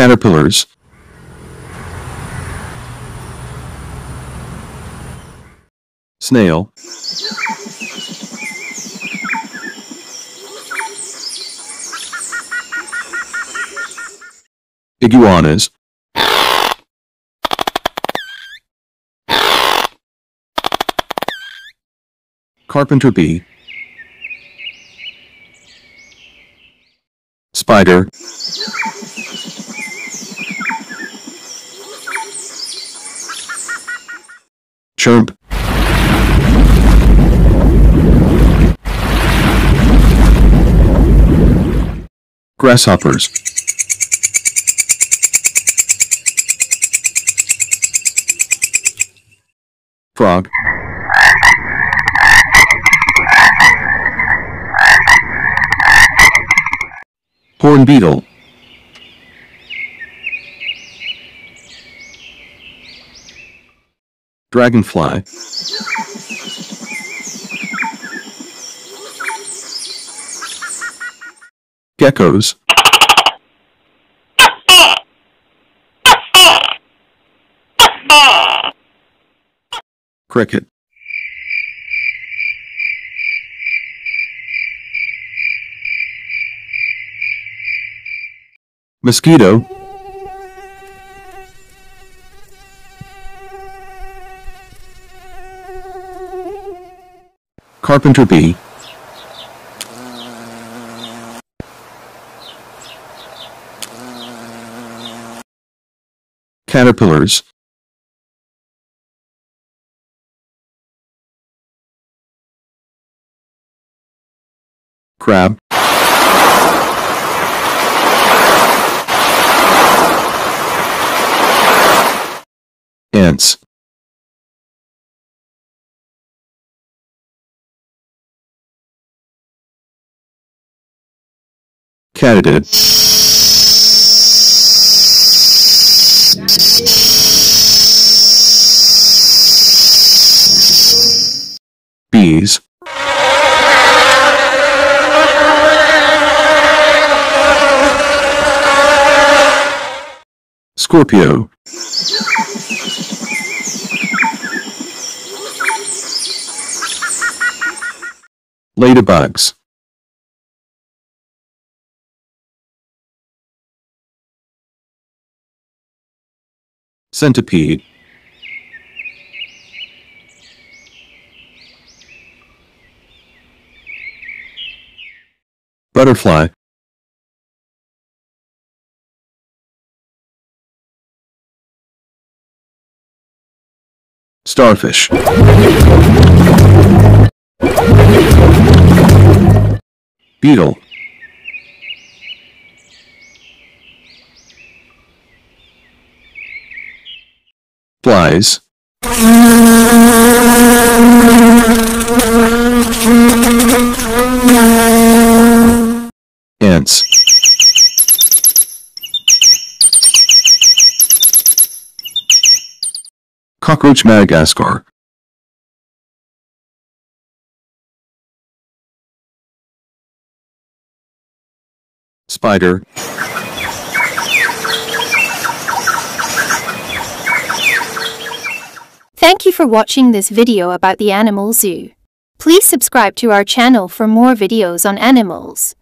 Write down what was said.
Caterpillars. Snail. Iguanas. Carpenter bee. Spider. Chirp. Grasshoppers. Frog. Horn beetle. Dragonfly. Geckos. Cricket. Mosquito. Carpenter bee. Caterpillars. Crab. Ants. Katydid. Scorpio. Ladybugs. Centipede. Butterfly. Starfish. Beetle. Flies. Ants. Cockroach Madagascar. Spider. Thank you for watching this video about the animal zoo. Please subscribe to our channel for more videos on animals.